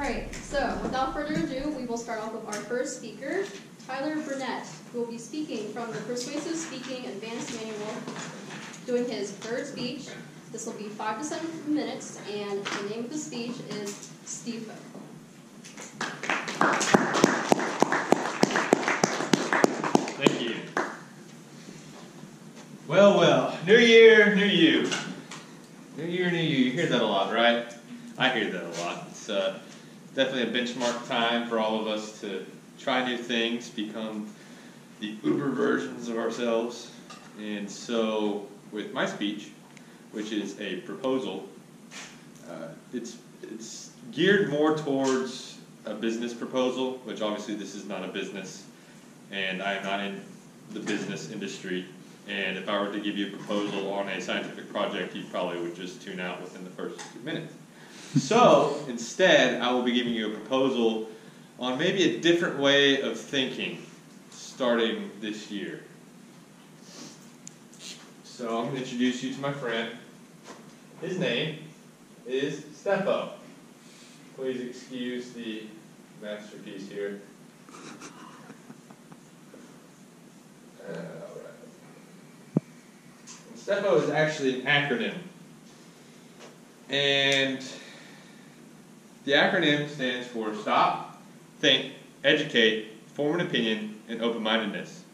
right, so without further ado, we will start off with our first speaker, Tyler Burnette, who will be speaking from the Persuasive Speaking Advanced Manual, doing his third speech. This will be five to seven minutes, and the name of the speech is Stefo. Thank you. Well, well, new year, new you. New year, new you. You hear that a lot, right? I hear that a lot. It's uh, definitely a benchmark time for all of us to try new things, become the uber versions of ourselves. And so, with my speech, which is a proposal, uh, it's it's geared more towards a business proposal, which obviously this is not a business, and I am not in the business industry. And if I were to give you a proposal on a scientific project, you probably would just tune out within the first two minutes. So instead, I will be giving you a proposal on maybe a different way of thinking starting this year. So I'm going to introduce you to my friend. His name is Stefo. Please excuse the masterpiece here. Uh, right. Is actually an acronym. And the acronym stands for Stop, Think, Educate, Form an Opinion, and Open Mindedness.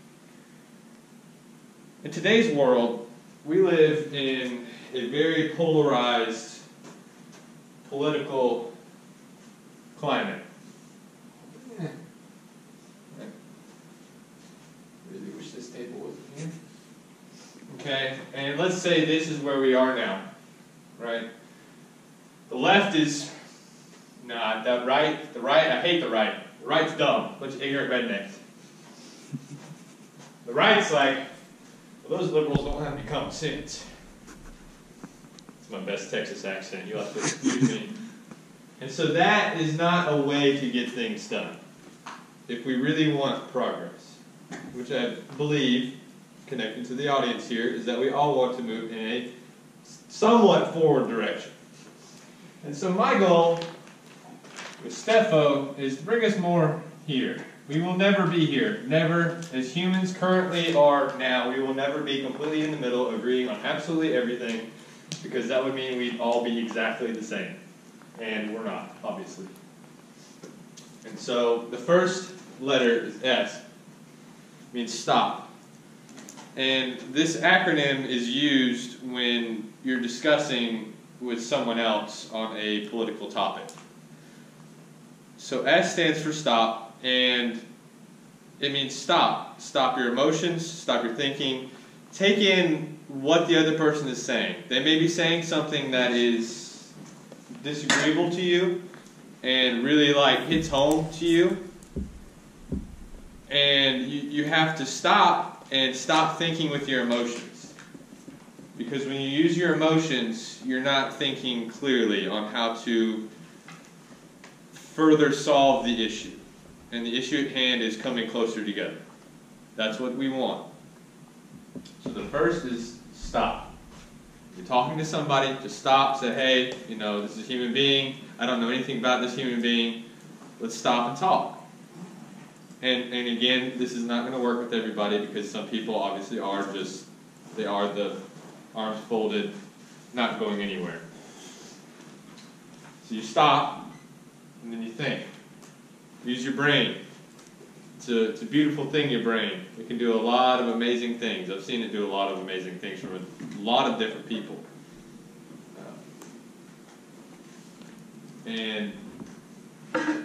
In today's world, we live in a very polarized political climate. Really wish this table wasn't here. Okay, and let's say this is where we are now, right? The left is Nah, the right, the right, I hate the right. The right's dumb. Bunch of ignorant rednecks. The right's like, well, those liberals don't have any common sense. It's my best Texas accent. You'll have to excuse me. And so that is not a way to get things done. If we really want progress, which I believe, connecting to the audience here, is that we all want to move in a somewhat forward direction. And so my goal with Stefo is to bring us more here. We will never be here. Never, as humans currently are now, we will never be completely in the middle, agreeing on absolutely everything, because that would mean we'd all be exactly the same. And we're not, obviously. And so the first letter is S. Means stop. And this acronym is used when you're discussing with someone else on a political topic. So S stands for stop, and it means stop. Stop your emotions, stop your thinking. Take in what the other person is saying. They may be saying something that is disagreeable to you and really like hits home to you. And you, you have to stop and stop thinking with your emotions. Because when you use your emotions, you're not thinking clearly on how to further solve the issue. And the issue at hand is coming closer together. That's what we want. So the first is stop. You're talking to somebody, just stop, say, hey, you know, this is a human being. I don't know anything about this human being. Let's stop and talk. And, and again, this is not going to work with everybody because some people obviously are just, they are the arms folded, not going anywhere. So you stop, and then you think. Use your brain. It's a, it's a beautiful thing, your brain. It can do a lot of amazing things. I've seen it do a lot of amazing things from a lot of different people. Uh, and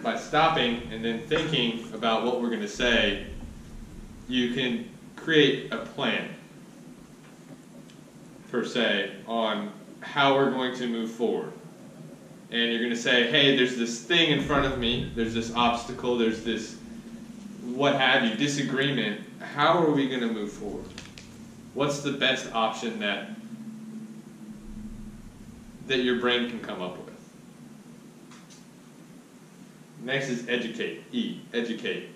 by stopping and then thinking about what we're going to say, you can create a plan, per se, on how we're going to move forward and you're going to say, hey, there's this thing in front of me, there's this obstacle, there's this what have you, disagreement. How are we going to move forward? What's the best option that that your brain can come up with? Next is educate. E, educate.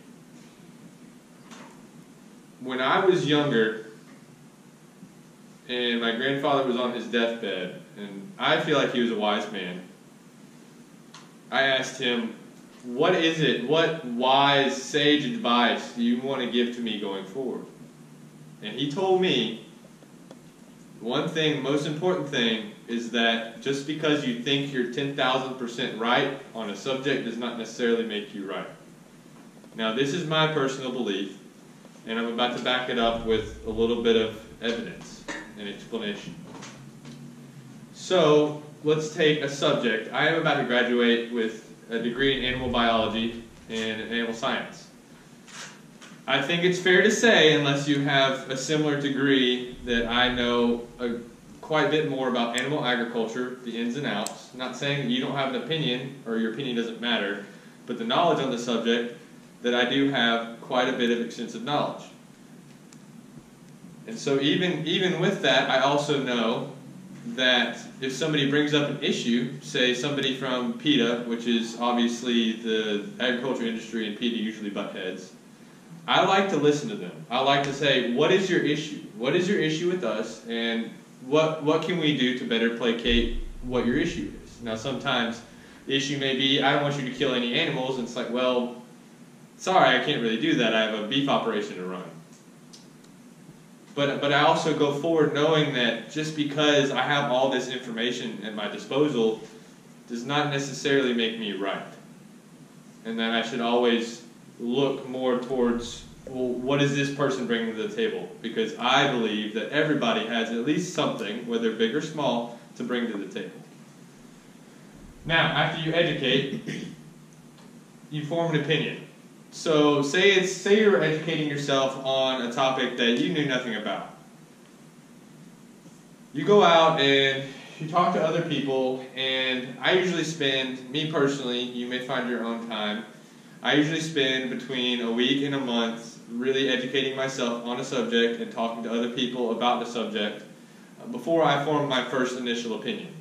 When I was younger, and my grandfather was on his deathbed, and I feel like he was a wise man I asked him, What is it? What wise, sage advice do you want to give to me going forward? And he told me one thing, most important thing, is that just because you think you're 10,000% right on a subject does not necessarily make you right. Now, this is my personal belief, and I'm about to back it up with a little bit of evidence and explanation. So, let's take a subject. I am about to graduate with a degree in animal biology and animal science. I think it's fair to say, unless you have a similar degree, that I know a, quite a bit more about animal agriculture, the ins and outs. not saying you don't have an opinion or your opinion doesn't matter, but the knowledge on the subject that I do have quite a bit of extensive knowledge. And so even even with that, I also know that if somebody brings up an issue, say somebody from PETA, which is obviously the agriculture industry and PETA usually butt heads, I like to listen to them. I like to say, what is your issue? What is your issue with us? And what, what can we do to better placate what your issue is? Now, sometimes the issue may be, I don't want you to kill any animals. And it's like, well, sorry, I can't really do that. I have a beef operation to run. But, but I also go forward knowing that just because I have all this information at my disposal does not necessarily make me right. And that I should always look more towards, well, what is this person bringing to the table? Because I believe that everybody has at least something, whether big or small, to bring to the table. Now, after you educate, you form an opinion. So say it's say you're educating yourself on a topic that you knew nothing about. You go out and you talk to other people, and I usually spend, me personally, you may find your own time. I usually spend between a week and a month really educating myself on a subject and talking to other people about the subject before I form my first initial opinion.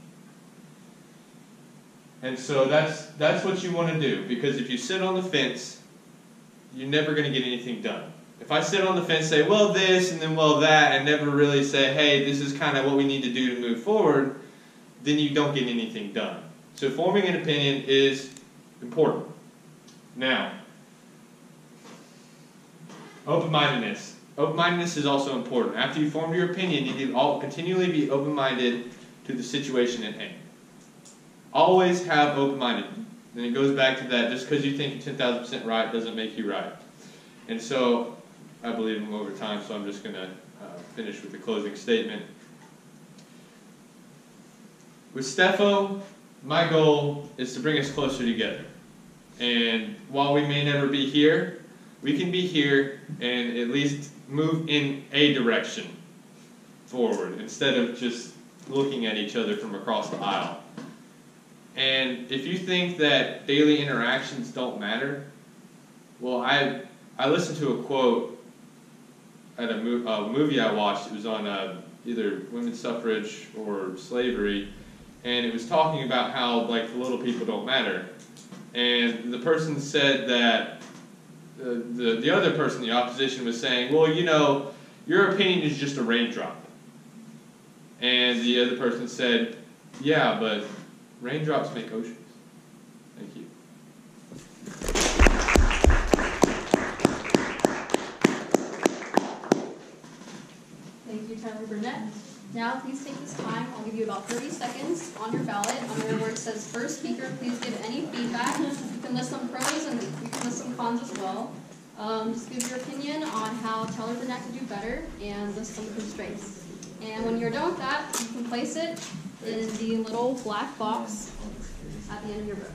And so that's that's what you want to do because if you sit on the fence you're never going to get anything done. If I sit on the fence, say, well, this, and then, well, that, and never really say, hey, this is kind of what we need to do to move forward, then you don't get anything done. So forming an opinion is important. Now, open-mindedness. Open-mindedness is also important. After you form your opinion, you need to all, continually be open-minded to the situation at hand. Always have open-mindedness. And it goes back to that just because you think you're 10,000% right doesn't make you right. And so I believe I'm over time, so I'm just going to uh, finish with the closing statement. With Stefo, my goal is to bring us closer together. And while we may never be here, we can be here and at least move in a direction forward instead of just looking at each other from across the aisle. And if you think that daily interactions don't matter, well, I I listened to a quote at a, mo- a movie I watched. It was on uh, either women's suffrage or slavery, and it was talking about how like the little people don't matter. And the person said that uh, the, the other person, the opposition, was saying, well, you know, your opinion is just a raindrop. And the other person said, yeah, but Raindrops make oceans. Thank you. Thank you, Tyler Burnette. Now, please take this time. I'll give you about 30 seconds on your ballot. Under where it says first speaker, please give any feedback. You can list some pros and you can list some cons as well. Um, just give your opinion on how Tyler Burnette could do better and list some constraints. And when you're done with that, you can place it in the little black box at the end of your book.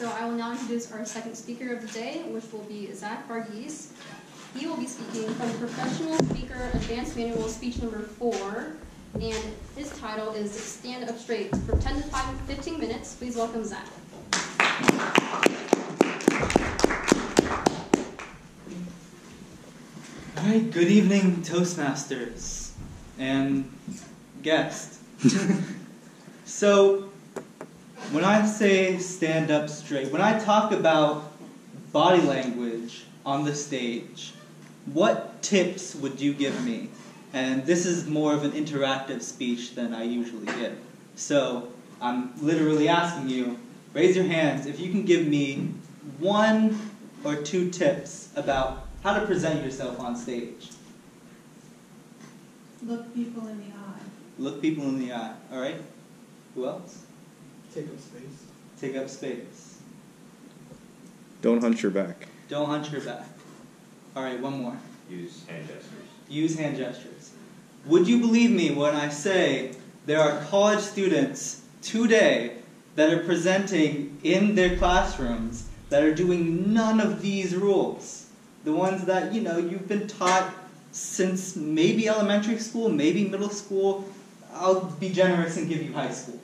So I will now introduce our second speaker of the day, which will be Zack Varghese. He will be speaking from Professional Speaker Advanced Manual Speech Number 4, and his title is Stand Up Straight. For 10 to 5, 15 minutes, please welcome Zack. All right, good evening, Toastmasters and guests. so, when I say stand up straight, when I talk about body language on the stage, what tips would you give me? And this is more of an interactive speech than I usually give. So, I'm literally asking you, raise your hands if you can give me one or two tips about how to present yourself on stage. Look people in the eye. Look people in the eye. All right. Who else? Take up space. Take up space. Don't hunch your back. Don't hunch your back. All right. One more. Use hand gestures. Use hand gestures. Would you believe me when I say there are college students today that are presenting in their classrooms that are doing none of these rules? The ones that, you know, you've been taught since maybe elementary school, maybe middle school. I'll be generous and give you high school.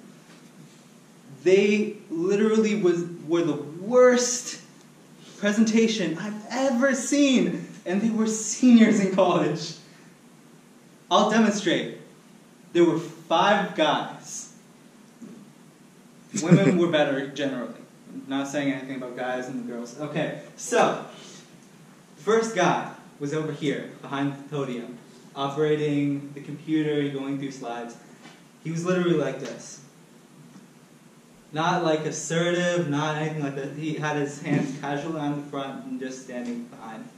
They literally was, were the worst presentation I've ever seen, and they were seniors in college. I'll demonstrate. There were five guys. Women were better generally. I'm not saying anything about guys and the girls. Okay, so First guy was over here behind the podium, operating the computer, going through slides. He was literally like this. Not like assertive, not anything like that. He had his hands casually on the front and just standing behind.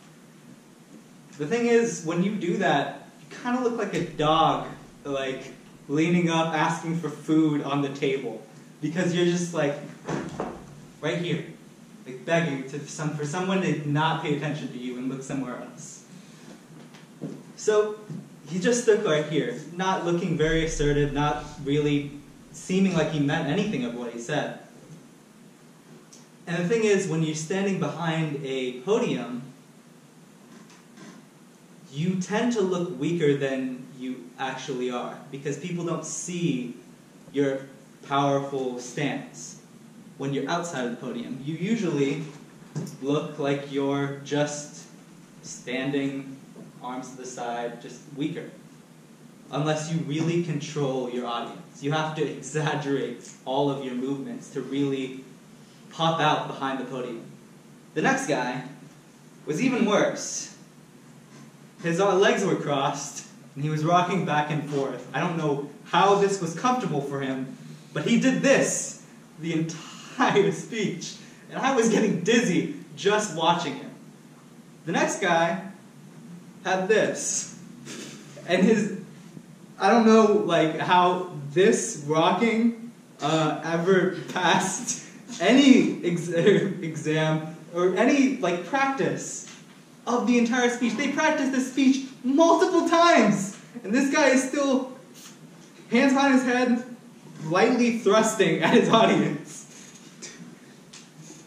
The thing is, when you do that, you kind of look like a dog, like leaning up, asking for food on the table. Because you're just like, right here like begging to some, for someone to not pay attention to you and look somewhere else. So he just stood right here, not looking very assertive, not really seeming like he meant anything of what he said. And the thing is, when you're standing behind a podium, you tend to look weaker than you actually are because people don't see your powerful stance when you're outside of the podium. You usually look like you're just standing, arms to the side, just weaker. Unless you really control your audience. You have to exaggerate all of your movements to really pop out behind the podium. The next guy was even worse. His uh, legs were crossed, and he was rocking back and forth. I don't know how this was comfortable for him, but he did this the entire entire speech. And I was getting dizzy just watching him. The next guy had this. And his, I don't know like how this rocking uh, ever passed any ex- exam or any like practice of the entire speech. They practiced this speech multiple times. And this guy is still hands behind his head, lightly thrusting at his audience.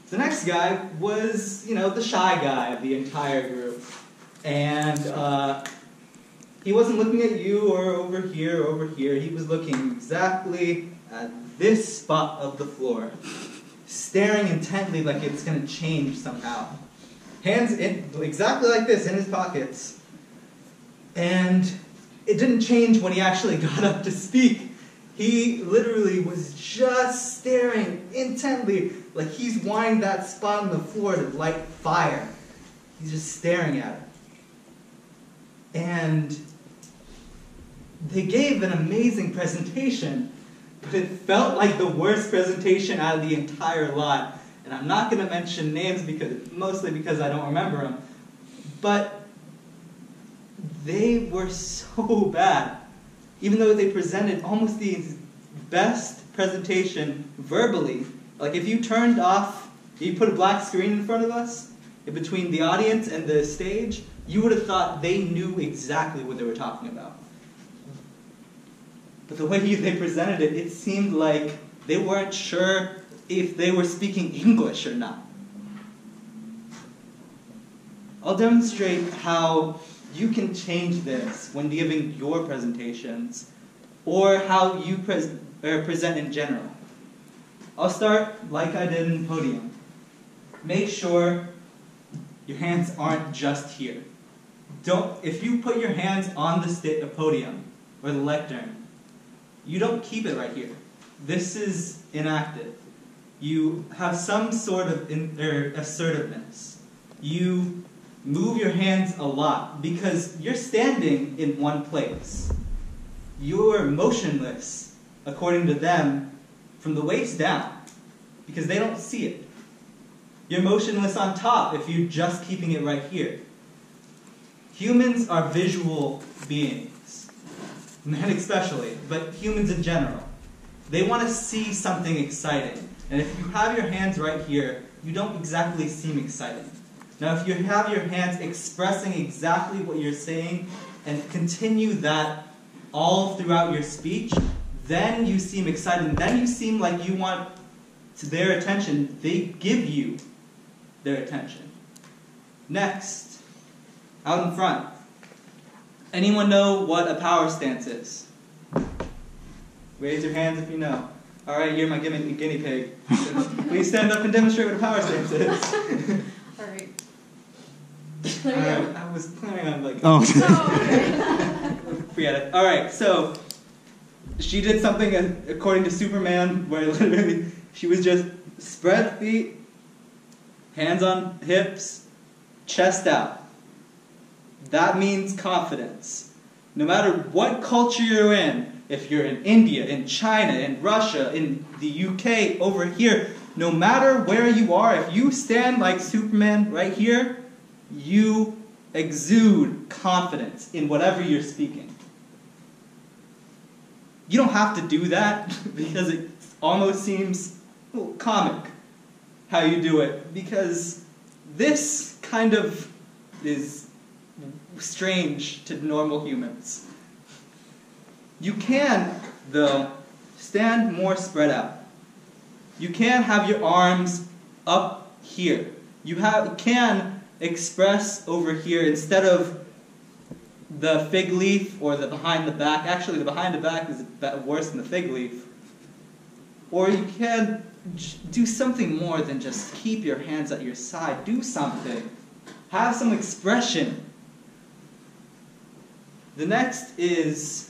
The next guy was, you know, the shy guy of the entire group. And uh, he wasn't looking at you or over here or over here. He was looking exactly at this spot of the floor, staring intently like it's going to change somehow. Hands in, exactly like this in his pockets. And it didn't change when he actually got up to speak. He literally was just staring intently, like he's wanting that spot on the floor to light fire. He's just staring at it. And they gave an amazing presentation, but it felt like the worst presentation out of the entire lot. And I'm not going to mention names because mostly because I don't remember them. But they were so bad even though they presented almost the best presentation verbally. Like if you turned off, you put a black screen in front of us, between the audience and the stage, you would have thought they knew exactly what they were talking about. But the way they presented it, it seemed like they weren't sure if they were speaking English or not. I'll demonstrate how you can change this when giving your presentations or how you or er, present in general. I'll start like I did in the podium. Make sure your hands aren't just here. Don't if you put your hands on the sta- podium or the lectern, you don't keep it right here. This is inactive. You have some sort of in, er, assertiveness. You move your hands a lot because you're standing in one place. You're motionless, according to them, from the waist down because they don't see it. You're motionless on top if you're just keeping it right here. Humans are visual beings, men especially, but humans in general. They want to see something exciting. And if you have your hands right here, you don't exactly seem exciting. Now, if you have your hands expressing exactly what you're saying and continue that all throughout your speech, then you seem excited. Then you seem like you want to their attention. They give you their attention. Next, out in front. Anyone know what a power stance is? Raise your hands if you know. All right, you're my guinea, guinea pig. Please stand up and demonstrate what a power stance is. All right. All There you right, I was planning on like Oh. Oh, okay. forget it. All right, so she did something according to Superman where literally she was just spread feet, hands on hips, chest out. That means confidence. No matter what culture you're in, if you're in India, in China, in Russia, in the UK, over here, no matter where you are, if you stand like Superman right here, you exude confidence in whatever you're speaking. You don't have to do that because it almost seems little comic how you do it because this kind of is strange to normal humans. You can, though, stand more spread out. You can have your arms up here. You have, can express over here instead of the fig leaf or the behind the back. Actually, the behind the back is worse than the fig leaf. Or you can do something more than just keep your hands at your side. Do something. Have some expression. The next is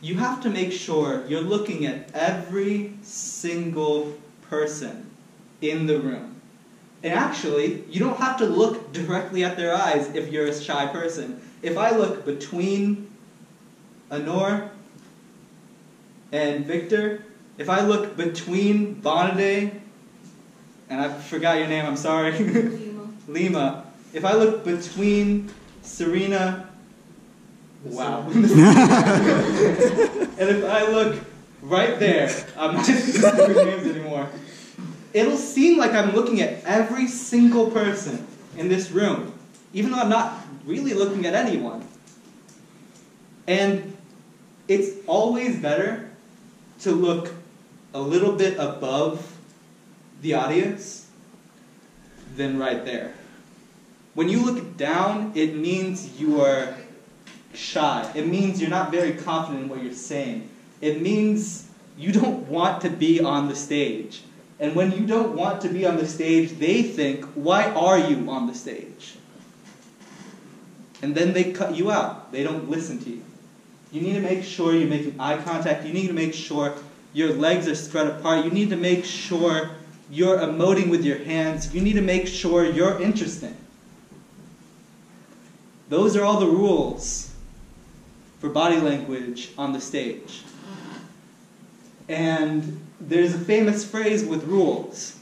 you have to make sure you're looking at every single person in the room. And actually, you don't have to look directly at their eyes if you're a shy person. If I look between Honor and Victor, if I look between Bonaday, and I forgot your name, I'm sorry, Lima. Lima, if I look between Sarena, wow. and if I look right there, I'm not remembering names anymore. It'll seem like I'm looking at every single person in this room, even though I'm not really looking at anyone. And it's always better to look a little bit above the audience than right there. When you look down, it means you are shy. It means you're not very confident in what you're saying. It means you don't want to be on the stage. And when you don't want to be on the stage, they think, why are you on the stage? And then they cut you out. They don't listen to you. You need to make sure you're making eye contact. You need to make sure your legs are spread apart. You need to make sure you're emoting with your hands. You need to make sure you're interesting. Those are all the rules for body language on the stage. And there's a famous phrase with rules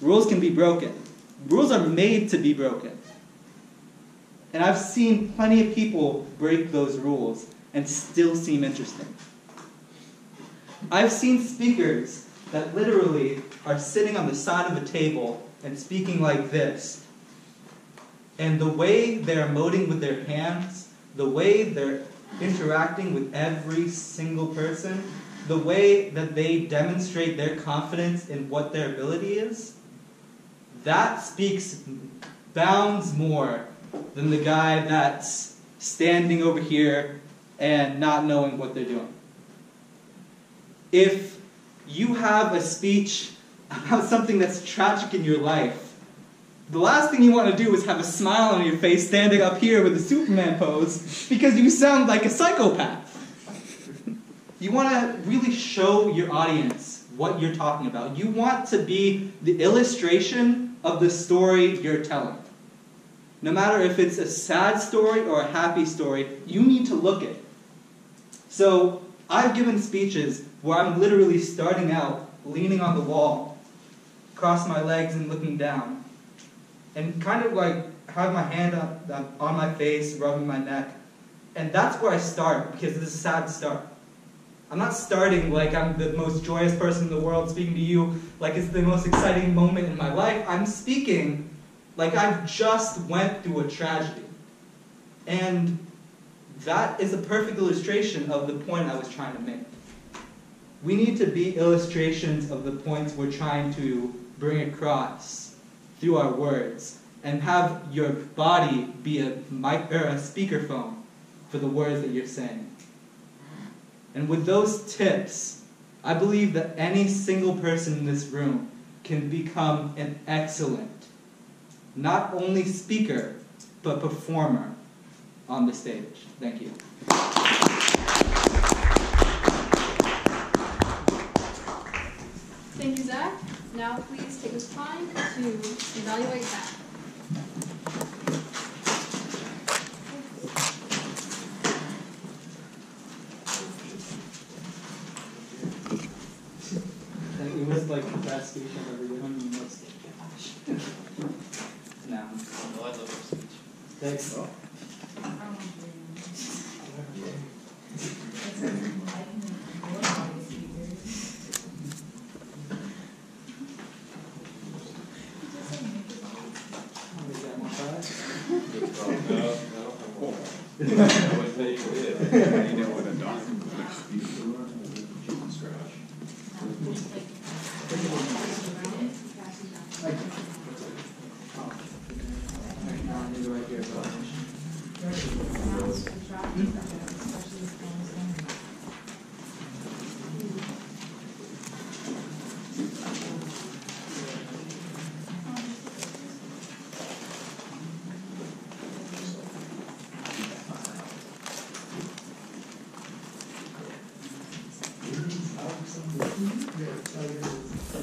rules can be broken, rules are made to be broken. And I've seen plenty of people break those rules and still seem interesting. I've seen speakers that literally are sitting on the side of a table and speaking like this. And the way they're emoting with their hands, the way they're interacting with every single person, the way that they demonstrate their confidence in what their ability is, that speaks bounds more than the guy that's standing over here and not knowing what they're doing. If you have a speech about something that's tragic in your life, the last thing you want to do is have a smile on your face standing up here with a Superman pose because you sound like a psychopath. You want to really show your audience what you're talking about. You want to be the illustration of the story you're telling. No matter if it's a sad story or a happy story, you need to look it. So, I've given speeches where I'm literally starting out leaning on the wall, cross my legs and looking down, and kind of like have my hand up, up on my face, rubbing my neck. And that's where I start because it's a sad start. I'm not starting like I'm the most joyous person in the world speaking to you, like it's the most exciting moment in my life. I'm speaking like I've just went through a tragedy. And that is a perfect illustration of the point I was trying to make. We need to be illustrations of the points we're trying to bring across through our words and have your body be a mic or a speakerphone for the words that you're saying. And with those tips, I believe that any single person in this room can become an excellent, not only speaker, but performer on the stage. Thank you. Thank you, Zack. Now please take this time to evaluate that. It was like the best speech I've ever given. Most no. Oh, I love your speech. Thanks. Is that my five? No, no. I wouldn't say you did. No, I need to write here about it.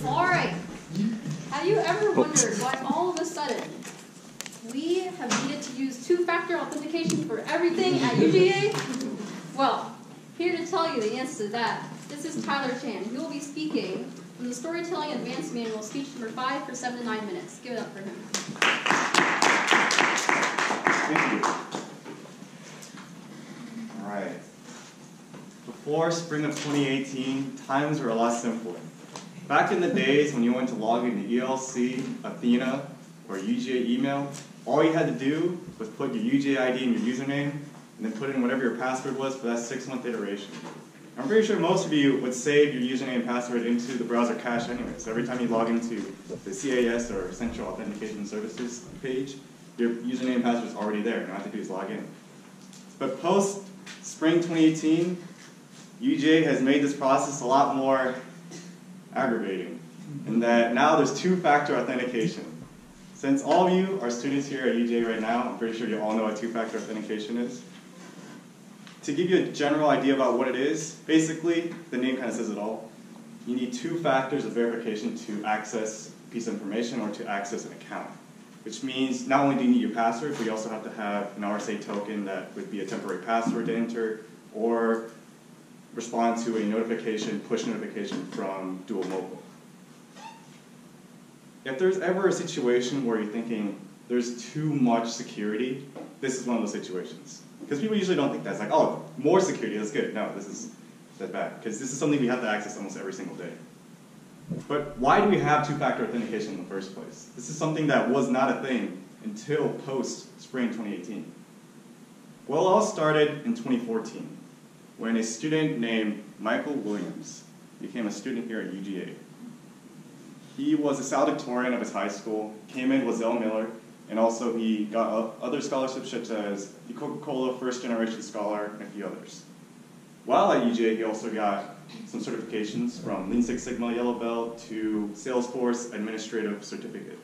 Alright. Have you ever wondered why all of a sudden we have needed to use two-factor authentication for everything at UGA? Well, here to that, this is Tyler Chan. He will be speaking from the Storytelling Advanced Manual, speech number five for seven to nine minutes. Give it up for him. Thank you. All right. Before spring of 2018, times were a lot simpler. Back in the days when you went to log into ELC, Athena, or UGA email, all you had to do was put your UGA ID and your username, and then put in whatever your password was for that six-month iteration. I'm pretty sure most of you would save your username and password into the browser cache anyway. So every time you log into the CAS or Central Authentication Services page, your username and password is already there. You don't have to do is log in. But post spring 2018, UGA has made this process a lot more aggravating in that now there's two-factor authentication. Since all of you are students here at UGA right now, I'm pretty sure you all know what two-factor authentication is. To give you a general idea about what it is, basically, the name kind of says it all. You need two factors of verification to access a piece of information or to access an account. Which means not only do you need your password, but you also have to have an RSA token that would be a temporary password to enter, or respond to a notification, push notification from Duo Mobile. If there's ever a situation where you're thinking there's too much security, this is one of those situations. Because people usually don't think that. It's like, oh, more security, that's good. No, this is that's bad. Because this is something we have to access almost every single day. But why do we have two-factor authentication in the first place? This is something that was not a thing until post-spring 2018. Well, it all started in 2014. when a student named Michael Williams became a student here at UGA. He was a valedictorian of his high school, came in with Zell Miller, and also he got other scholarships such as the Coca-Cola First Generation Scholar and a few others. While at UGA, he also got some certifications from Lean Six Sigma Yellow Belt to Salesforce Administrative Certificate.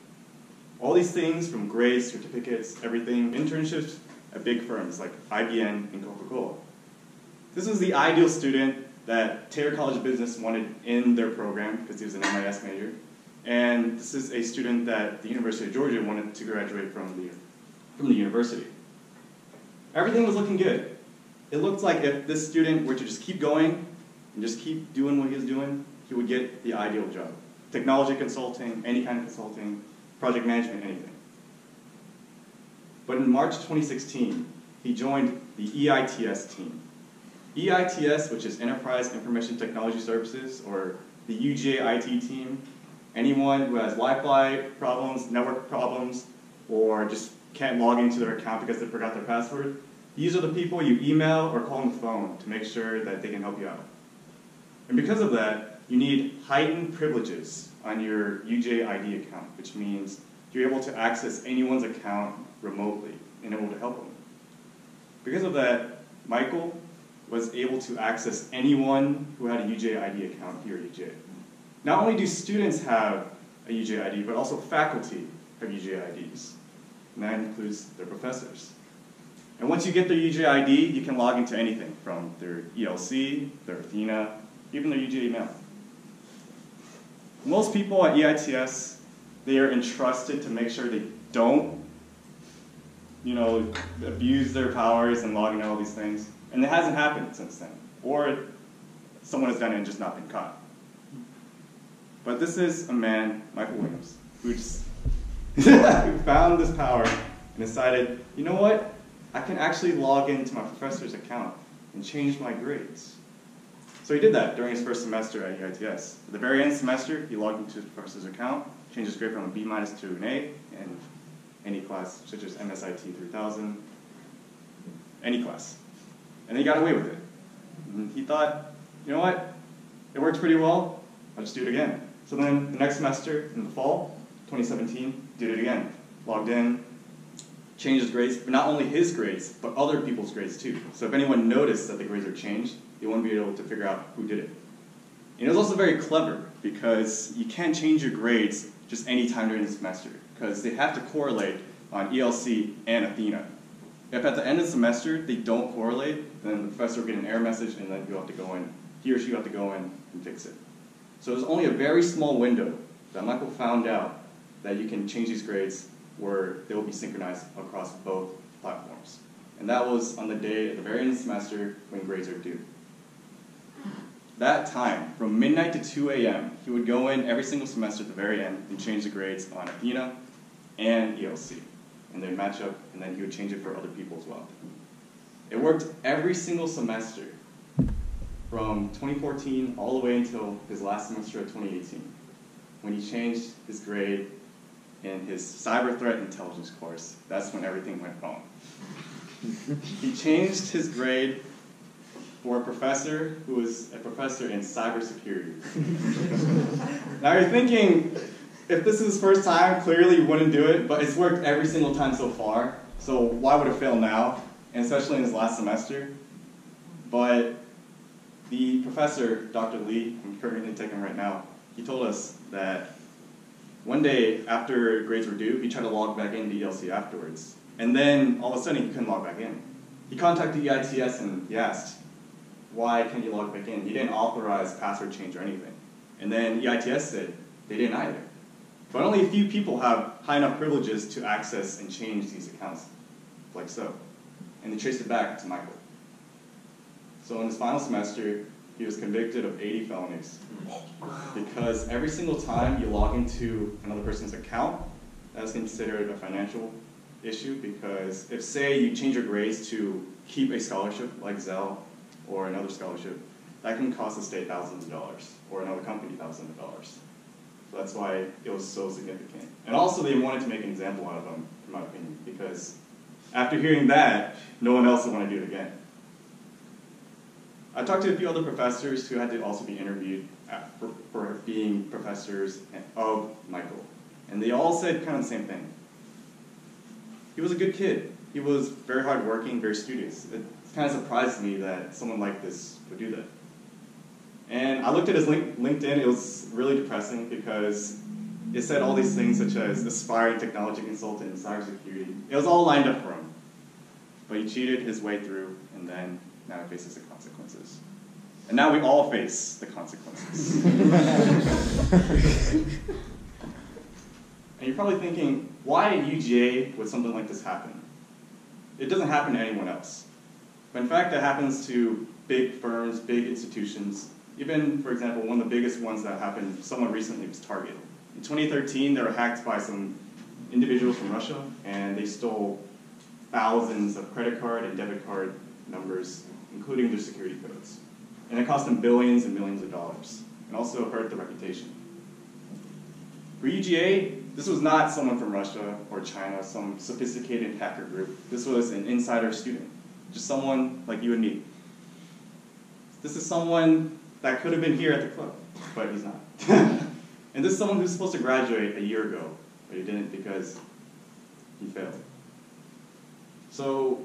All these things from grades, certificates, everything, internships at big firms like IBM and Coca-Cola. This was the ideal student that Terry College of Business wanted in their program because he was an MIS major. And this is a student that the University of Georgia wanted to graduate from the, from the university. Everything was looking good. It looked like if this student were to just keep going and just keep doing what he was doing, he would get the ideal job. Technology consulting, any kind of consulting, project management, anything. But in March 2016, he joined the EITS team. EITS, which is Enterprise Information Technology Services, or the UGA IT team, anyone who has Wi-Fi problems, network problems, or just can't log into their account because they forgot their password, these are the people you email or call on the phone to make sure that they can help you out. And because of that, you need heightened privileges on your UGA ID account, which means you're able to access anyone's account remotely and able to help them. Because of that, Michael was able to access anyone who had a UGA ID account here at UGA. Not only do students have a UGA ID, but also faculty have UGA IDs. And that includes their professors. And once you get their UGA ID, you can log into anything from their ELC, their Athena, even their UGA email. Most people at EITS, they are entrusted to make sure they don't, you know, abuse their powers and log into all these things. And it hasn't happened since then. Or someone has done it and just not been caught. But this is a man, Michael Williams, who just who found this power and decided, you know what? I can actually log into my professor's account and change my grades. So he did that during his first semester at EITS. At the very end of the semester, he logged into his professor's account, changed his grade from a B minus to an A in any class, such as MSIT 3000, any class. And he got away with it. And he thought, you know what? It worked pretty well. I'll just do it again. So then the next semester, in the fall, 2017, did it again. Logged in, changed his grades, but not only his grades, but other people's grades too. So if anyone noticed that the grades are changed, they wouldn't be able to figure out who did it. And it was also very clever because you can't change your grades just any time during the semester because they have to correlate on ELC and Athena. If at the end of the semester they don't correlate, then the professor will get an error message and then you'll have to go in, he or she will have to go in and fix it. So there's only a very small window that Michael found out that you can change these grades where they will be synchronized across both platforms. And that was on the day at the very end of the semester when grades are due. That time, from midnight to 2 a.m., he would go in every single semester at the very end and change the grades on Athena and ELC. And they'd match up, and then he would change it for other people as well. It worked every single semester from 2014 all the way until his last semester of 2018, when he changed his grade in his cyber threat intelligence course. That's when everything went wrong. he changed his grade for a professor who was a professor in cybersecurity. now you're thinking, if this is his first time, clearly you wouldn't do it, but it's worked every single time so far, so why would it fail now? And especially in his last semester. But the professor, Dr. Lee, I'm currently taking right now, he told us that one day after grades were due, he tried to log back into ELC afterwards. And then all of a sudden he couldn't log back in. He contacted EITS and he asked, why can't you log back in? He didn't authorize password change or anything. And then EITS said they didn't either. But only a few people have high enough privileges to access and change these accounts, like so. And they traced it back to Michael. So in his final semester, he was convicted of 80 felonies. Because every single time you log into another person's account, that's considered a financial issue because if, say, you change your grades to keep a scholarship like Zell or another scholarship, that can cost the state thousands of dollars or another company thousands of dollars. So that's why it was so significant. And also, they wanted to make an example out of him, in my opinion, because after hearing that, no one else would want to do it again. I talked to a few other professors who had to also be interviewed at, for, for being professors of Michael, and they all said kind of the same thing. He was a good kid. He was very hardworking, very studious. It kind of surprised me that someone like this would do that. And I looked at his link, LinkedIn. It was really depressing because it said all these things such as aspiring technology consultant cybersecurity. It was all lined up for him. But he cheated his way through, and then now he faces the consequences. And now we all face the consequences. and you're probably thinking, why at UGA would something like this happen? It doesn't happen to anyone else. But in fact, it happens to big firms, big institutions. Even, for example, one of the biggest ones that happened somewhat recently was Target. In 2013, they were hacked by some individuals from Russia, and they stole thousands of credit card and debit card numbers, including their security codes. And it cost them billions and millions of dollars, and also hurt their reputation. For UGA, this was not someone from Russia or China, some sophisticated hacker group. This was an insider student, just someone like you and me. This is someone that could have been here at the club, but he's not. and this is someone who's supposed to graduate a year ago, but he didn't because he failed. So,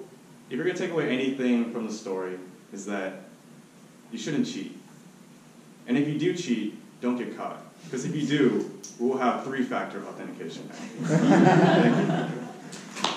if you're going to take away anything from the story, is that you shouldn't cheat. And if you do cheat, don't get caught. Because if you do, we'll have three factor authentication. Thank you.